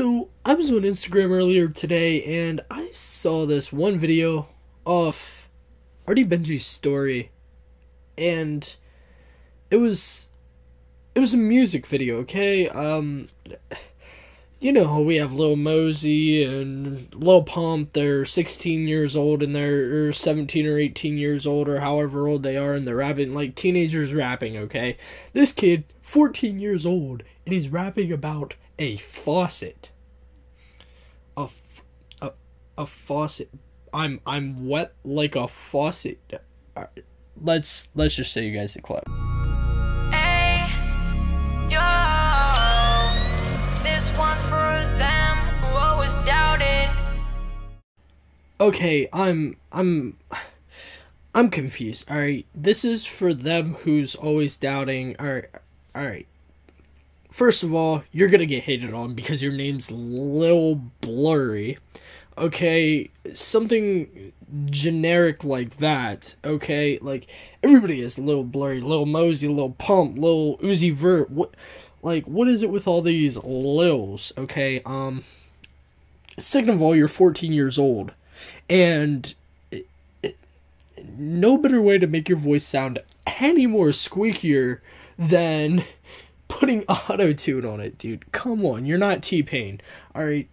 So I was on Instagram earlier today and I saw this one video of Artie Benji's story and it was it was a music video, okay? Um you know, we have Lil Mosey and Lil Pump, they're 16 years old and they're 17 or 18 years old or however old they are and they're rapping like teenagers rapping, okay? This kid, 14 years old, and he's rapping about a faucet. A, f- a, a faucet. I'm I'm wet like a faucet. Uh, let's let's just show you guys the clip. Hey, yo, this one's for them who always doubted. Okay, I'm I'm I'm confused. All right, this is for them who's always doubting. All right, all right. First of all, you're gonna get hated on because your name's Lil Blurry. Okay, something generic like that. Okay, like everybody is Lil Blurry, Lil Mosey, Lil Pump, Lil Uzi Vert. What, like, what is it with all these Lils? Okay, um. Second of all, you're 14 years old, and no better way to make your voice sound any more squeakier than putting auto tune on it, dude. Come on, you're not T Pain. Alright.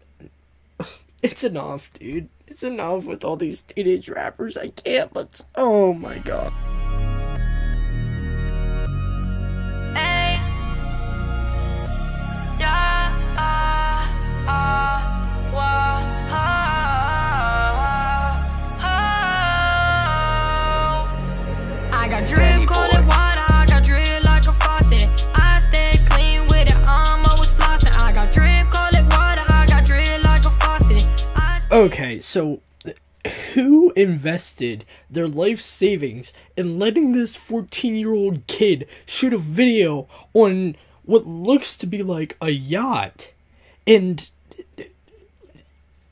It's enough, dude. It's enough with all these teenage rappers. I can't. Let's. Oh my god. Hey, yeah, wah. I got drip, Okay, so who invested their life savings in letting this 14 year old kid shoot a video on what looks to be like a yacht? And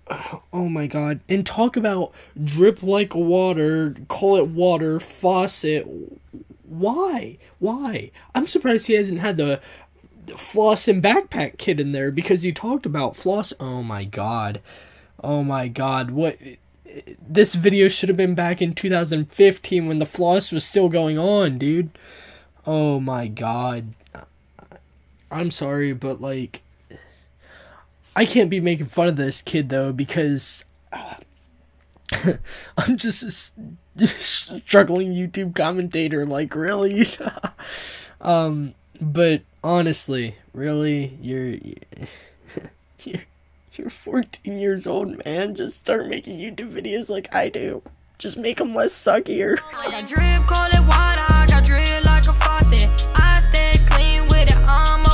oh my god and talk about drip like water call it water faucet. Why? Why? I'm surprised he hasn't had the floss and backpack kid in there because he talked about floss. Oh my god oh my god what this video should have been back in 2015 when the floss was still going on dude oh my god i'm sorry but like I can't be making fun of this kid though because uh, I'm just struggling YouTube commentator. Like really, um, but honestly, really, you're you're you're 14 years old, man. Just start making YouTube videos like I do. Just make them less suckier. I got drip, call it water. I got drip like a faucet. I stay clean with it. I'm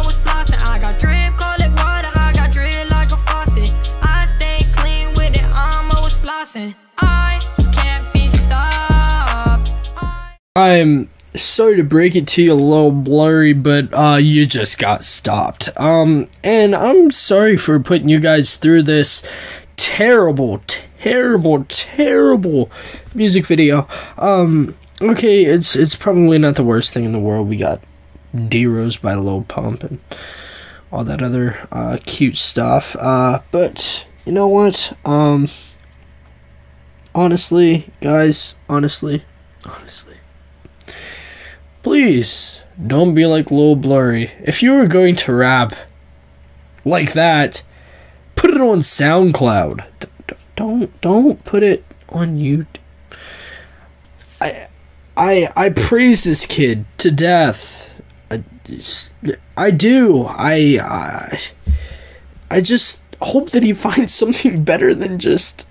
sorry to break it to you a little blurry, but uh you just got stopped. Um and I'm sorry for putting you guys through this terrible, terrible, terrible music video. Um okay, it's it's probably not the worst thing in the world. We got D Rose by Lil Pump and all that other uh cute stuff. Uh but you know what? Um honestly, guys, honestly, honestly please don't be like Lil Blurry. If you were going to rap like that, put it on SoundCloud. D- don't don't put it on YouTube. I I I praise this kid to death. I, I do. I, I I just hope that he finds something better than just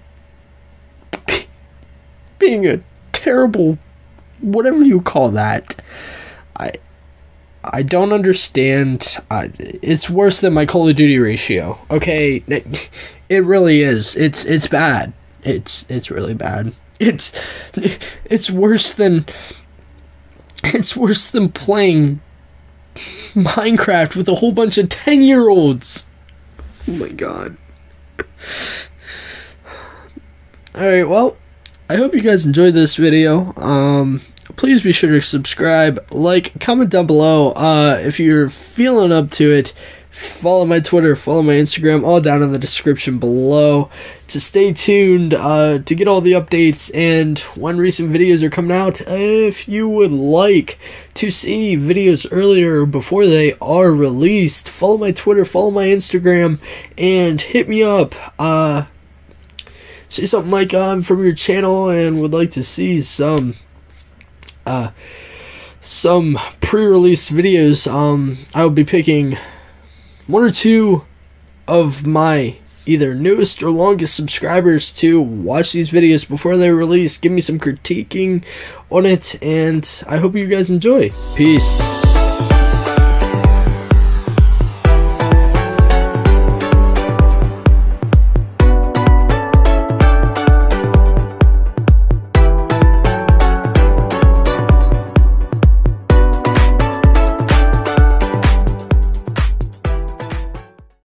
being a terrible whatever you call that. I I don't understand. I, it's worse than my Call of Duty ratio. Okay, it, it really is. It's it's bad. It's it's really bad. It's it's worse than it's worse than playing Minecraft with a whole bunch of 10-year-olds. Oh my god. Alright, well, I hope you guys enjoyed this video. Um, please be sure to subscribe, like, comment down below. Uh, if you're feeling up to it, follow my Twitter, follow my Instagram, all down in the description below to stay tuned uh, to get all the updates and when recent videos are coming out. If you would like to see videos earlier before they are released, follow my Twitter, follow my Instagram, and hit me up. Uh, say something like I'm from your channel and would like to see some uh, some pre-release videos. Um, I will be picking one or two of my either newest or longest subscribers to watch these videos before they release. Give me some critiquing on it, and I hope you guys enjoy. Peace.